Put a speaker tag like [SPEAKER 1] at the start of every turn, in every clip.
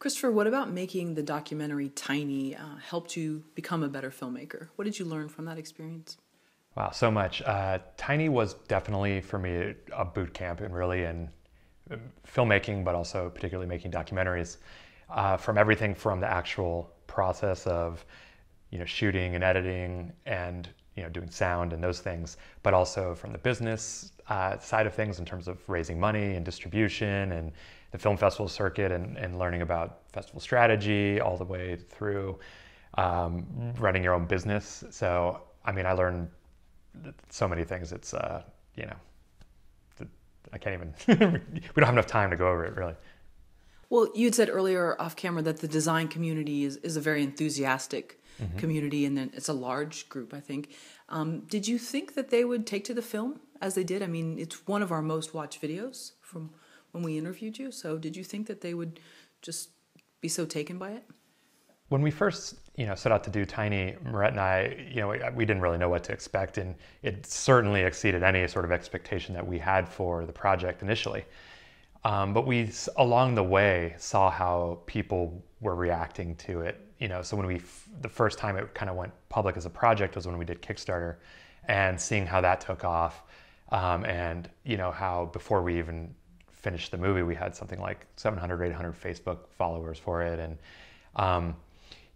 [SPEAKER 1] Christopher, what about making the documentary Tiny uh, helped you become a better filmmaker? What did you learn from that experience?
[SPEAKER 2] Wow, so much. Uh, Tiny was definitely for me a boot camp and really in uh, filmmaking, but also particularly making documentaries. Uh, from everything from the actual process of you know shooting and editing and you know doing sound and those things, but also from the business uh, side of things in terms of raising money and distribution and the film festival circuit and, and learning about festival strategy all the way through um, running your own business. So, I mean, I learned so many things. It's, uh, you know, I can't even, we don't have enough time to go over it really.
[SPEAKER 1] Well, you had said earlier off camera that the design community is, is a very enthusiastic mm-hmm. community and then it's a large group, I think. Um, did you think that they would take to the film as they did? I mean, it's one of our most watched videos from when we interviewed you. So did you think that they would just be so taken by it?
[SPEAKER 2] When we first, you know, set out to do Tiny, Merete and I, you know, we didn't really know what to expect, and it certainly exceeded any sort of expectation that we had for the project initially. Um, but we, along the way, saw how people were reacting to it. You know, so when we, the first time it kind of went public as a project was when we did Kickstarter, and seeing how that took off, um, and you know how before we even finished the movie, we had something like 700 or 800 Facebook followers for it. And, um,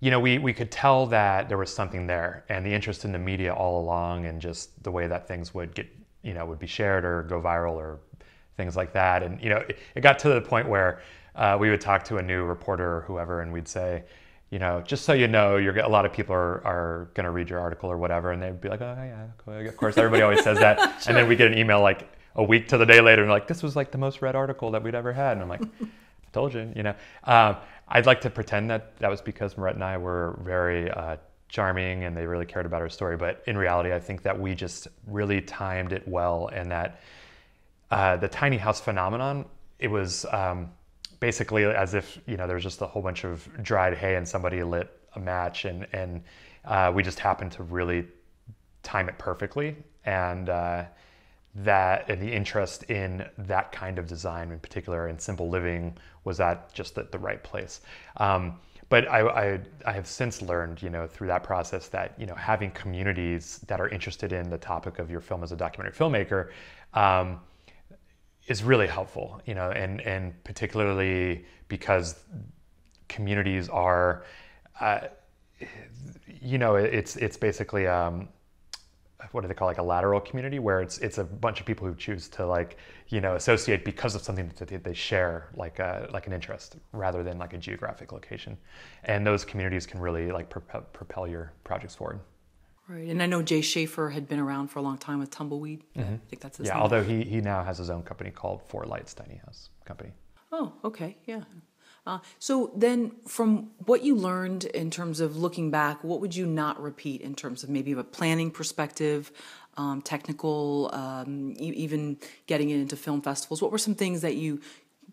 [SPEAKER 2] you know, we, we could tell that there was something there and the interest in the media all along and just the way that things would get, you know, would be shared or go viral or things like that. And, you know, it, it got to the point where uh, we would talk to a new reporter or whoever and we'd say, you know, just so you know, you're a lot of people are, are going to read your article or whatever, and they'd be like, oh yeah, of course, everybody always says that, sure. and then we get an email like, a week to the day later and like this was like the most read article that we'd ever had and i'm like i told you you know um, i'd like to pretend that that was because Merete and i were very uh, charming and they really cared about our story but in reality i think that we just really timed it well and that uh, the tiny house phenomenon it was um, basically as if you know there was just a whole bunch of dried hay and somebody lit a match and and uh, we just happened to really time it perfectly and uh, that and the interest in that kind of design in particular and simple living was at just the, the right place. Um, but I, I, I, have since learned, you know, through that process that, you know, having communities that are interested in the topic of your film as a documentary filmmaker um, is really helpful, you know, and, and particularly because communities are, uh, you know, it's, it's basically, um, what do they call like a lateral community where it's it's a bunch of people who choose to like you know associate because of something that they share like a, like an interest rather than like a geographic location. And those communities can really like propel, propel your projects forward
[SPEAKER 1] right and i know jay Shafer had been around for a long time with tumbleweed mm-hmm. i think that's his
[SPEAKER 2] yeah
[SPEAKER 1] name.
[SPEAKER 2] although he he now has his own company called four lights tiny house company
[SPEAKER 1] oh okay yeah uh, so then, from what you learned in terms of looking back, what would you not repeat in terms of maybe a planning perspective, um, technical, um, e- even getting it into film festivals? What were some things that you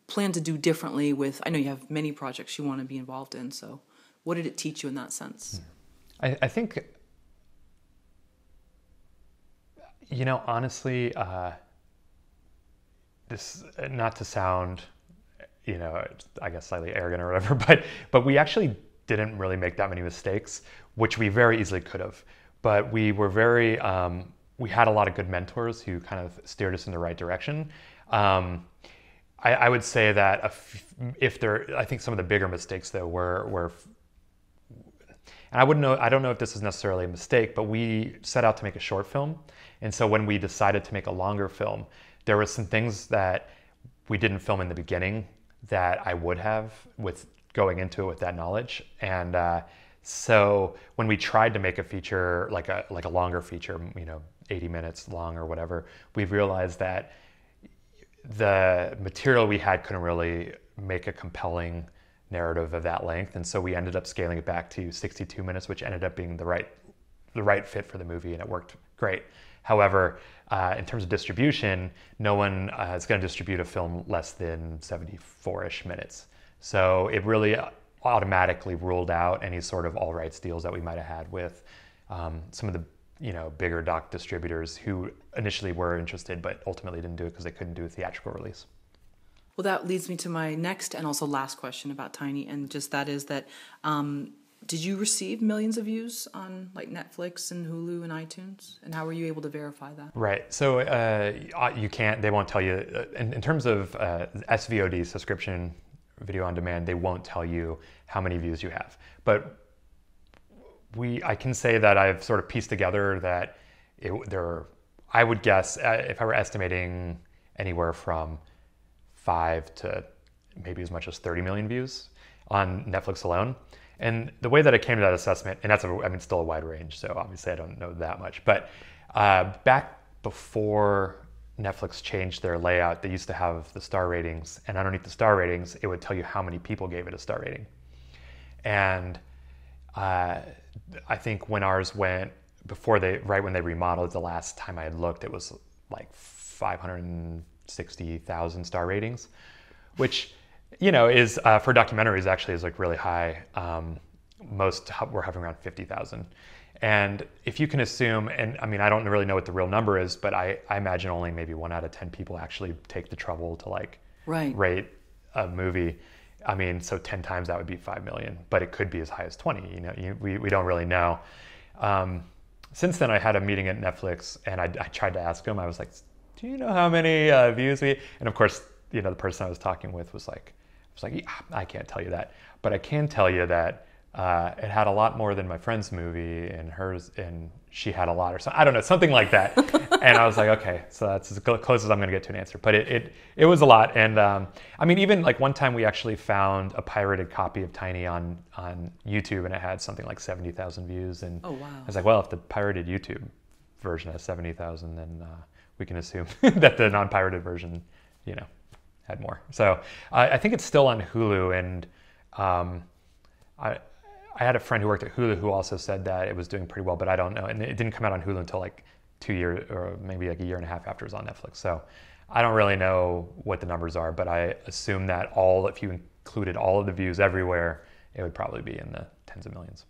[SPEAKER 1] plan to do differently with? I know you have many projects you want to be involved in. So, what did it teach you in that sense?
[SPEAKER 2] I, I think, you know, honestly, uh, this not to sound you know, I guess slightly arrogant or whatever, but but we actually didn't really make that many mistakes, which we very easily could have. But we were very, um, we had a lot of good mentors who kind of steered us in the right direction. Um, I, I, would say that if, if there, I think some of the bigger mistakes though were were, and I wouldn't know, I don't know if this is necessarily a mistake, but we set out to make a short film, and so when we decided to make a longer film, there were some things that we didn't film in the beginning that I would have with going into it with that knowledge. And uh, so when we tried to make a feature like a like a longer feature, you know, 80 minutes long or whatever, we realized that the material we had couldn't really make a compelling narrative of that length, and so we ended up scaling it back to 62 minutes, which ended up being the right the right fit for the movie, and it worked great. However, uh, in terms of distribution, no one uh, is going to distribute a film less than 74-ish minutes. So it really automatically ruled out any sort of all rights deals that we might have had with um, some of the you know bigger doc distributors who initially were interested but ultimately didn't do it because they couldn't do a theatrical release.
[SPEAKER 1] Well, that leads me to my next and also last question about Tiny, and just that is that um, did you receive millions of views on like Netflix and Hulu and iTunes? And how were you able to verify that?
[SPEAKER 2] Right. So uh, you can't. They won't tell you. Uh, in, in terms of uh, SVOD subscription video on demand, they won't tell you how many views you have. But we, I can say that I've sort of pieced together that it, there. I would guess uh, if I were estimating anywhere from five to maybe as much as 30 million views on Netflix alone. And the way that I came to that assessment, and that's a, I mean, still a wide range, so obviously I don't know that much. But uh, back before Netflix changed their layout, they used to have the star ratings, and underneath the star ratings, it would tell you how many people gave it a star rating. And uh, I think when ours went before they, right when they remodeled, the last time I looked, it was like 560,000 star ratings, which you know, is uh, for documentaries actually is like really high. Um, most we're having around 50,000. And if you can assume, and I mean, I don't really know what the real number is, but I, I imagine only maybe one out of 10 people actually take the trouble to like
[SPEAKER 1] right.
[SPEAKER 2] rate a movie. I mean, so 10 times that would be 5 million, but it could be as high as 20, you know, you, we, we don't really know. Um, since then I had a meeting at Netflix and I, I tried to ask him, I was like, do you know how many uh, views we, and of course, you know, the person I was talking with was like, I was like, yeah, I can't tell you that, but I can tell you that uh, it had a lot more than my friend's movie, and hers, and she had a lot, or something. I don't know, something like that. and I was like, okay, so that's as close as I'm going to get to an answer. But it it, it was a lot, and um, I mean, even like one time we actually found a pirated copy of Tiny on on YouTube, and it had something like seventy thousand views. And
[SPEAKER 1] oh wow!
[SPEAKER 2] I was like, well, if the pirated YouTube version has seventy thousand, then uh, we can assume that the non-pirated version, you know, had more. So uh, I think it's still on Hulu, and um, I I had a friend who worked at Hulu who also said that it was doing pretty well, but I don't know, and it didn't come out on Hulu until like two years or maybe like a year and a half after it was on Netflix. So I don't really know what the numbers are, but I assume that all if you included all of the views everywhere, it would probably be in the tens of millions.